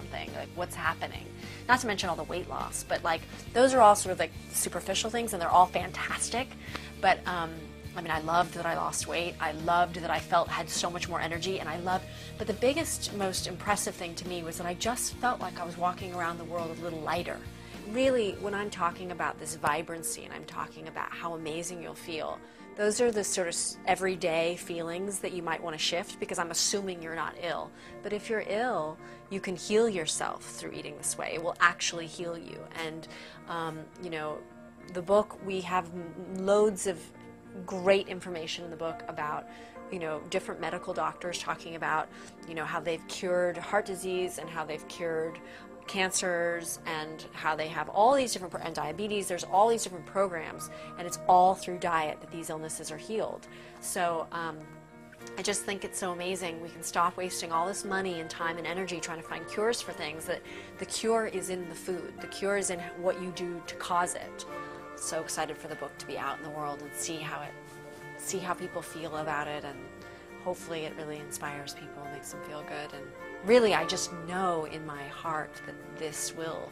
something, like what's happening. Not to mention all the weight loss, but like those are all sort of like superficial things, and they're all fantastic. But um, I mean, I loved that I lost weight. I loved that I felt had so much more energy, and I loved. But the biggest, most impressive thing to me was that I just felt like I was walking around the world a little lighter. Really, when I'm talking about this vibrancy and I'm talking about how amazing you'll feel, those are the sort of everyday feelings that you might want to shift because I'm assuming you're not ill. But if you're ill, you can heal yourself through eating this way. It will actually heal you. And, um, you know, the book, we have loads of great information in the book about you know different medical doctors talking about you know how they've cured heart disease and how they've cured cancers and how they have all these different and diabetes there's all these different programs and it's all through diet that these illnesses are healed so um, I just think it's so amazing. We can stop wasting all this money and time and energy trying to find cures for things. That the cure is in the food. The cure is in what you do to cause it so excited for the book to be out in the world and see how it see how people feel about it and hopefully it really inspires people makes them feel good and really i just know in my heart that this will